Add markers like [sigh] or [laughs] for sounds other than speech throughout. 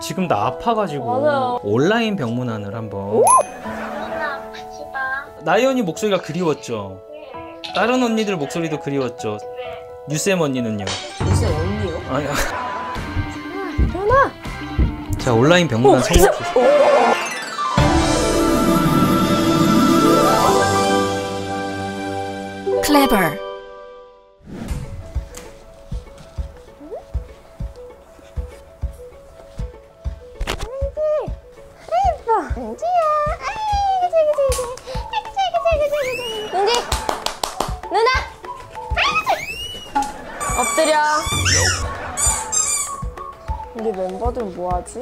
지금 나 아파가지고 맞아요. 온라인 병문안을 한번. 언니 목소리가 그리웠죠? 네. 다른 언니들 목소리도 그리웠죠? 네. 유쌤 언니는요? 무슨 언니요? 아니, 현아! 자 온라인 병문안 성공 clever, 은지 엎드려. 우리 멤버들 뭐하지?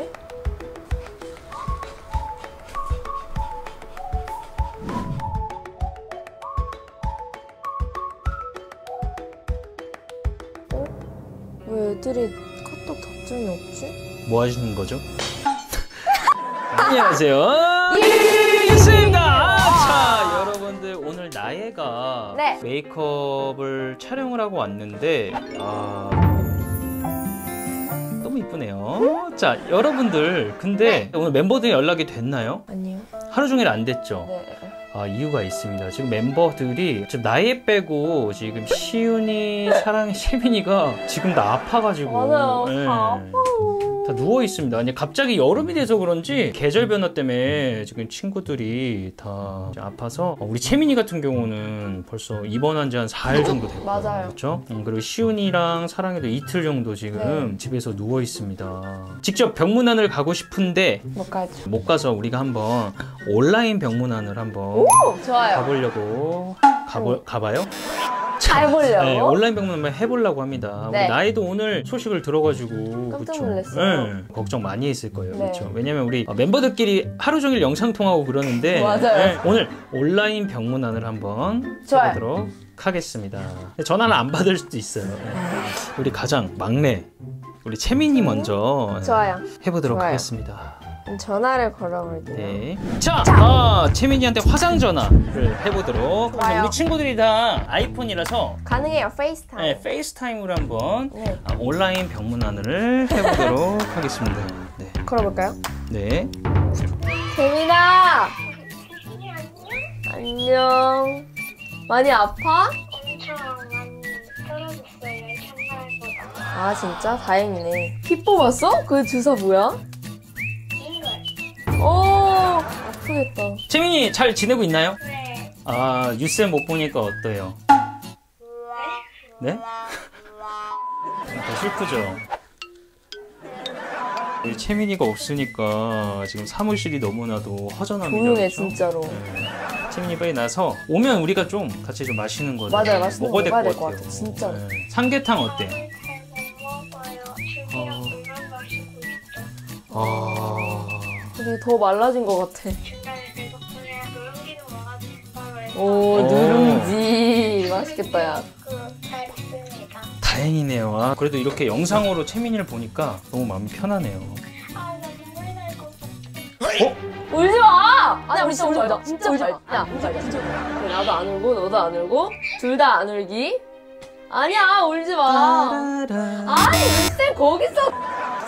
어? 왜 애들이 카톡 답장이 없지? 뭐 하시는 거죠? [laughs] 안녕하세요 [laughs] 나예가 네. 메이크업을 촬영을 하고 왔는데 아 너무 이쁘네요 자 여러분들 근데 오늘 멤버들 연락이 됐나요? 아니요. 하루 종일 안 됐죠? 네. 아, 이유가 있습니다. 지금 멤버들이 지금 나이 빼고 지금 시윤이, 사랑이, [laughs] 세민이가 지금 다 아파가지고 맞아요. 예, 다 아파요. 다 누워 있습니다. 아니 갑자기 여름이 돼서 그런지 계절 변화 때문에 지금 친구들이 다 아파서 어, 우리 채민이 같은 경우는 벌써 입원한 지 한 4일 정도 됐고 맞아요. 그렇죠? 음, 그리고 시윤이랑 사랑이도 이틀 정도 지금 네. 집에서 누워 있습니다. 직접 병문안을 가고 싶은데 못 가죠. 못 가서 우리가 한번 온라인 병문안을 한번 오, 좋아요. 가보려고 가보, 가봐요? 잘 보려고. 네, 온라인 병문 한번 해보려고 합니다. 우리 네. 나이도 오늘 소식을 들어가지고 깜짝? 놀랐어요. 네, 걱정 많이 했을 거예요. 네. 그렇죠? 왜냐면 우리 멤버들끼리 하루 종일 영상 통하고 그러는데 [laughs] 맞아요. 네, 오늘 온라인 병문안을 한번 좋아요. 해보도록 하겠습니다. 전화는 안 받을 수도 있어요. 네. 우리 가장 막내 우리 채민이 먼저 좋아요. 해보도록 좋아요. 하겠습니다. 전화를 걸어볼게요. 네. 자, 아, 채민이한테 화상 전화를 해보도록. 좋아요. 우리 친구들이 다 아이폰이라서 가능해요. 페이스타임. 네, 페이스타임으로 한번 네. 아, 온라인 병문안을 해보도록 [laughs] 하겠습니다. 네. 걸어볼까요? 네. 채민아! 안녕? 안녕. 많이 아파? 엄청 많이 떨어졌어요. 첫날보다. 아, 진짜? 다행이네. 피 뽑았어? 그 주사 뭐야? 오, 아프겠다. 채민이 잘 지내고 있나요? 네. 아, 뉴스에 못 보니까 어때요? 네? 더 슬프죠? 우리 채민이가 없으니까 지금 사무실이 너무나도 허전합니다. 조용해, 그렇죠? 진짜로. 네. 채민이 빨리 나서 오면 우리가 좀 같이 좀 맛있는 거 맞아요, 맛있는 먹어야 될 것 같아요. 진짜로. 네. 삼계탕 어때? 잘 먹어요. 죽이랑 어. 물만 마시고 있죠. 아, 우리 더 말라진 것 같아. 오, 어. 누룽지. 맛있겠다, 야. 다행이네요. 아, 그래도 이렇게 영상으로 채민이를 보니까 너무 마음이 편하네요. 어? 울지 마! 아니, 우리 진짜 울지 마. 진짜 울지 마. 야, 울지 마. 진짜 울지 마. 나도 안 울고, 너도 안 울고, 둘 다 안 울기. 아니야, 울지 마. 아니, 쌤 거기서.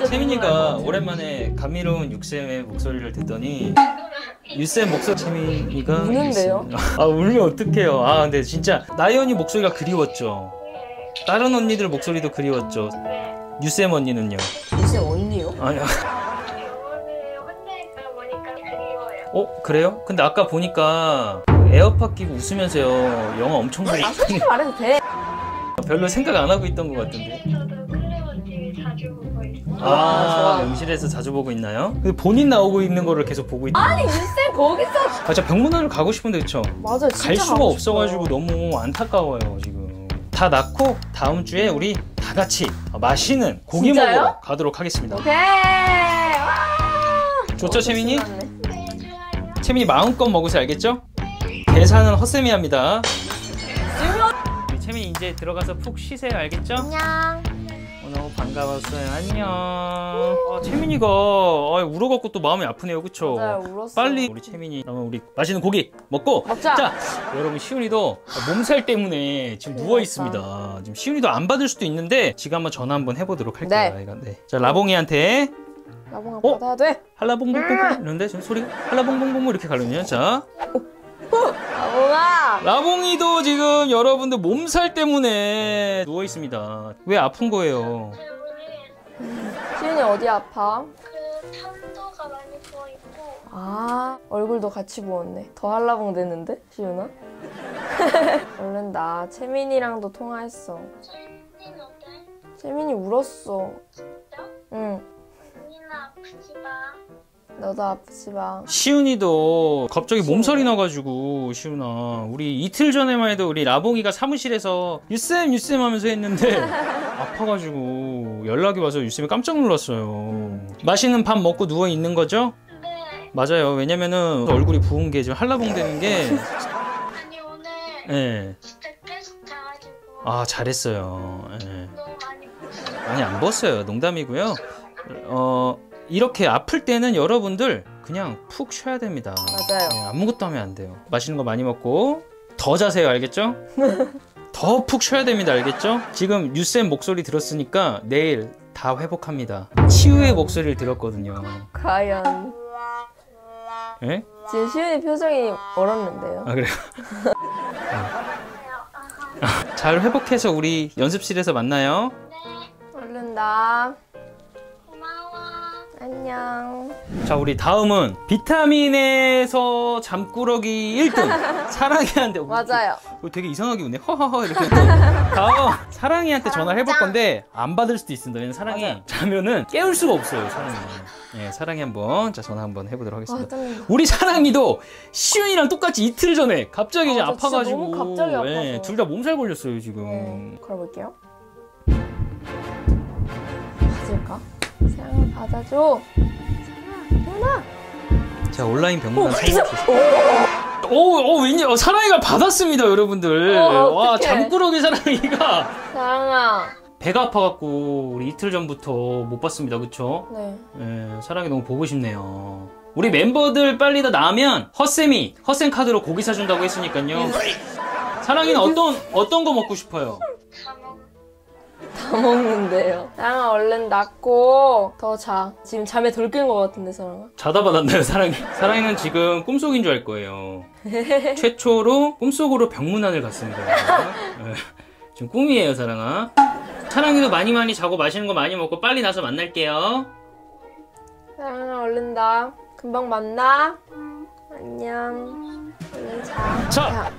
진짜 채민이가. 오랜만에 감미로운 육쌤의 목소리를 듣더니 유쌤 목소리 채민이가 우는데요? 아 울면 어떡해요 아 근데 진짜 나이 언니 목소리가 그리웠죠 네. 다른 언니들 목소리도 그리웠죠 네. 유쌤 언니는요 쌤 언니요? 아니 오늘 혼자 있다 보니까 그리워요. 어 그래요? 근데 아까 보니까 에어팟 끼고 웃으면서요 영화 엄청 보고 아, 솔직히 말해도 돼. 별로 생각 안 하고 있던 것 같은데 아, 아, 좋아. 응실에서 자주 보고 있나요? 근데 본인 나오고 있는 거를 계속 보고 있다 아니, 쌤 거기서. 아, 진짜 병문안을 가고 싶은데 그쵸? 맞아요, 진짜. 갈 수가 가고 없어가지고. 너무 안타까워요 지금 다 낳고 다음 주에 우리 다 같이 맛있는 고기 진짜요? 먹으러 가도록 하겠습니다 오케이. 와. 좋죠 채민이? 네. 채민이 마음껏 먹으세요 알겠죠? 계산은 헛쌤이 합니다 채민이 이제 들어가서 푹 쉬세요 알겠죠? 안녕. 어, 너무 반가웠어요 안녕 아, 채민이가 아, 울어갖고 또 마음이 아프네요 그쵸? 맞아요, 울었어. 빨리 우리 채민이 그러면 우리 맛있는 고기 먹고 먹자. 자 여러분 시훈이도 몸살 때문에 지금 누워 있습니다 지금 시훈이도 안 받을 수도 있는데 지금 한번 전화 한번 해보도록 할게요 네. 네. 자 라봉이한테 나봉아 어? 받아야 돼. 한라봉봉봉 이런데 지금 소리가 한라봉봉봉 이렇게 가거든요. 자, 나봉 아. 라봉이도 지금 여러분들 몸살 때문에 누워 있습니다. 왜 아픈 거예요? 시윤이 어디 아파? 그 편도가 많이 부어 있고 아 얼굴도 같이 부었네. 더 한라봉 됐는데 시윤아? [laughs] 얼른 나 채민이랑도 통화했어. 채민이는 어때? 채민이 울었어. 응. 언니나 아프지 마. 너도 아프지 마. 시윤이도 갑자기 몸살이 나가지고 시윤아 우리 이틀 전에만 해도 우리 라봉이가 사무실에서 유쌤 유쌤 하면서 했는데 [laughs] 아파가지고 연락이 와서 유쌤이 깜짝 놀랐어요 맛있는 밥 먹고 누워 있는 거죠? 네. 맞아요 왜냐면은 얼굴이 부은 게 지금 한라봉 되는 게 아니 오늘 예. 진짜 계속 자가지고 아 잘했어요 예. 너무 많이. 아니 안 벗어요 농담이고요 어 이렇게 아플 때는 여러분들 그냥 푹 쉬어야 됩니다 맞아요. 네, 아무것도 하면 안 돼요. 맛있는 거 많이 먹고 더 자세요, 알겠죠? [laughs] 더 푹 쉬어야 됩니다, 알겠죠? 지금 유쌤 목소리 들었으니까 내일 다 회복합니다. 치유의 목소리를 들었거든요. 과연 예? 지금 시윤이 표정이 얼었는데요. 아 그래요? 네. 잘 회복해서 우리 연습실에서 만나요. 얼른 나. 안녕. 자, 우리 다음은 비타민에서 잠꾸러기 1등 [laughs] 사랑이한테 맞아요. 어, 되게 이상하게 웃네. 허허허 이렇게. 다음 사랑이한테 전화를 해볼 건데 안 받을 수도 있습니다. 왜냐면 사랑이 맞아요. 자면은 깨울 수가 없어요. 사랑이. 예, 사랑이 한번 자 전화 한번 해보도록 아, 하겠습니다. 떨린다. 우리 사랑이도 시윤이랑 똑같이 이틀 전에 갑자기 이제 아, 저 진짜 아파가지고 너무 갑자기 아파서. 둘다 몸살 걸렸어요 지금. 네, 걸어볼게요. 받아줘. 사랑, 자 온라인 병문안 어, 선물 주세요. 오, 오, 왠지 어, 사랑이가 받았습니다, 여러분들. 어, 와. 잠꾸러기 사랑이가 사랑아. 배가 아파갖고 우리 이틀 전부터 못 봤습니다, 그쵸? 네. 예, 사랑이 너무 보고 싶네요. 우리 멤버들 빨리 다 나면 헛쌤이 헛쌤 카드로 고기 사준다고 했으니까요. 사랑이는 어떤 어떤 거 먹고 싶어요? 다 먹. 먹는데요. 사랑아 얼른 낫고 더 자. 지금 잠에 덜 깬 것 같은데 사랑아. 자다 받았나요, 사랑이? 사랑이는 지금 꿈속인 줄 알 거예요. [laughs] 최초로 꿈속으로 병문안을 갔습니다. 예, 지금 꿈이에요, 사랑아. 사랑이도 많이 많이 자고 맛있는 거 많이 먹고 빨리 나서 만날게요. 사랑아 얼른 나. 금방 만나. 안녕. 얼른 자. 자,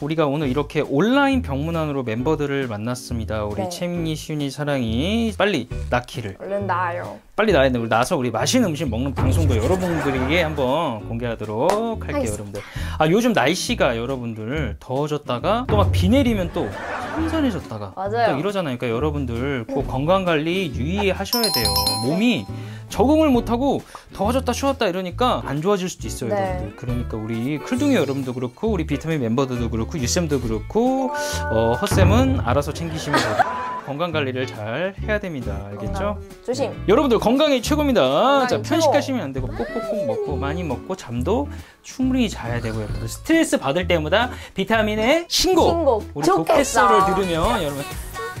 우리가 오늘 이렇게 온라인 병문안으로 멤버들을 만났습니다. 우리 네. 채민이, 시윤이, 사랑이 빨리 낳기를 얼른 나요. 빨리 돼. 우리 나서 우리 맛있는 음식 먹는 방송도 여러분들에게 한번 공개하도록 할게요, 알겠습니다. 여러분들. 아 요즘 날씨가 여러분들 더워졌다가 또 막 비 내리면 또 선선해졌다가 맞아요. 또 이러잖아요. 그러니까 여러분들 꼭 건강 관리 유의하셔야 돼요. 몸이 적응을 못하고 더워졌다 추웠다 이러니까 안 좋아질 수도 있어요, 네. 여러분들. 그러니까 우리 클둥이 여러분도 그렇고 우리 비타민 멤버들도 그렇고 유쌤도 그렇고 어, 헛쌤은 알아서 챙기시면 되고 [laughs] 건강 관리를 잘 해야 됩니다. 알겠죠? 조심. 여러분들 건강이 최고입니다. 건강이 자. 편식하시면 안 되고 꼭꼭꼭 먹고 많이 먹고 잠도 충분히 자야 되고요. 스트레스 받을 때마다 비타민의 신곡. 신곡. 우리 좋겠어. 독해서를 들으면 여러분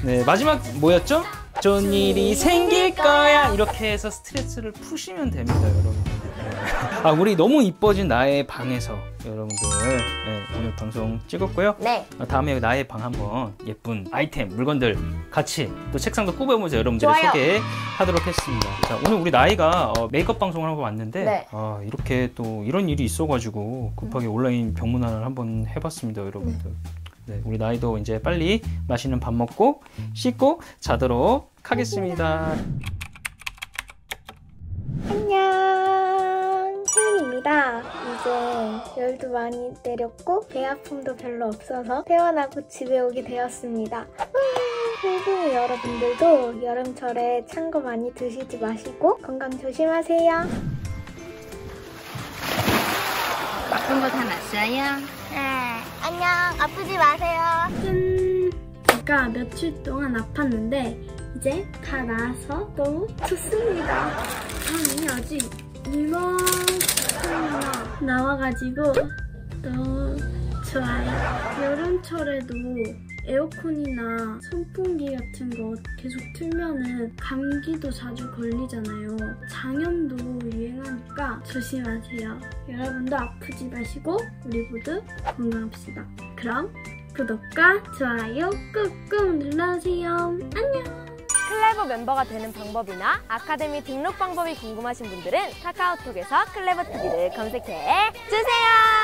네, 마지막 뭐였죠? 좋은 일이 생길 거야. 이렇게 해서 스트레스를 푸시면 됩니다, 여러분. [laughs] 아, 우리 너무 이뻐진 나의 방에서 여러분들 네, 오늘 방송 찍었고요. 네. 어, 다음에 나의 방 한번 예쁜 아이템 물건들 같이 또 책상도 꾸며보면서 여러분들이 좋아요. 소개하도록 했습니다. 자 오늘 우리 나이가 어, 메이크업 방송을 하고 왔는데 네. 아, 이렇게 또 이런 일이 있어가지고 급하게 온라인 병문안을 한번 해봤습니다, 여러분들. 네, 우리 나이도 이제 빨리 맛있는 밥 먹고 씻고 자도록 하겠습니다. 안녕 채민입니다. 이제 열도 많이 내렸고 배 아픔도 별로 없어서 퇴원하고 집에 오게 되었습니다. 그리고 여러분들도 여름철에 찬 거 많이 드시지 마시고 건강 조심하세요. 아픈 거다 났어요? 네, 안녕 아프지 마세요. 짠. 제가 며칠 동안 아팠는데 이제 다 나아서 너무 좋습니다. 아니 아직 이만큼이나 나와가지고 너무 좋아요. 여름철에도 에어컨이나 선풍기 같은 거 계속 틀면은 감기도 자주 걸리잖아요. 장염도 유행하니까 조심하세요. 여러분도 아프지 마시고 우리 모두 건강합시다. 그럼 구독과 좋아요 꾹꾹 눌러주세요. 안녕! 클레버 멤버가 되는 방법이나 아카데미 등록 방법이 궁금하신 분들은 카카오톡에서 클레버 TV를 검색해 주세요.